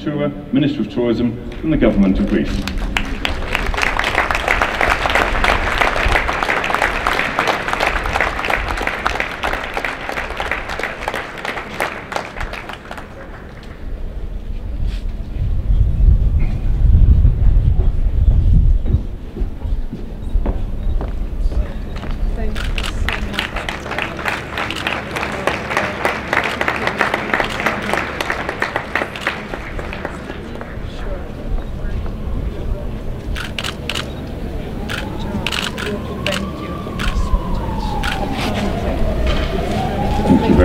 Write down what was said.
Ventura, Minister of Tourism from the Government of Greece. thank you.